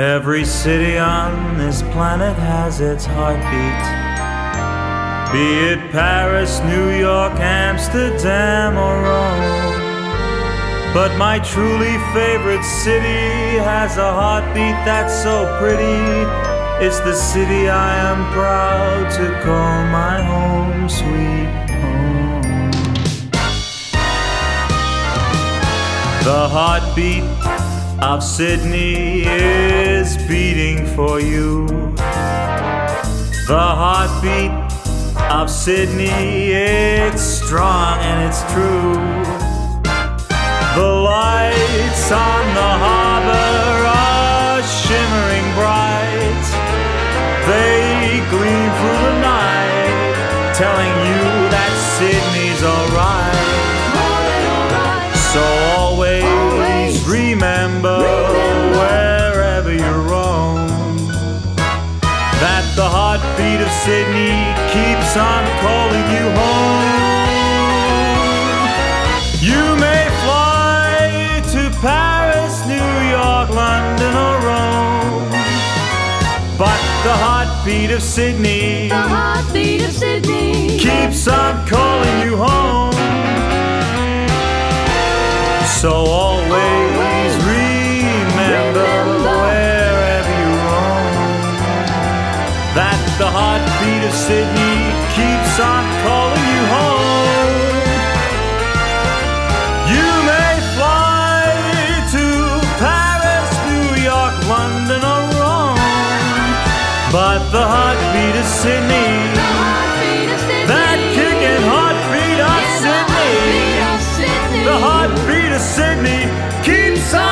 Every city on this planet has its heartbeat. Be it Paris, New York, Amsterdam, or Rome. But my truly favorite city has a heartbeat that's so pretty. It's the city I am proud to call my home, sweet home. The heartbeat of Sydney is beating for you. The heartbeat of Sydney, it's strong and it's true. The lights on the harbor are shimmering bright. They gleam through the night, telling you heartbeat of Sydney keeps on calling you home. You may fly to Paris, New York, London, or Rome, but the heartbeat of Sydney The heartbeat of Sydney keeps on calling you home. So always, Always but the heartbeat of Sydney. Heartbeat of Sydney. That kicking heartbeat of Sydney. heartbeat of Sydney. The heartbeat of Sydney keeps on.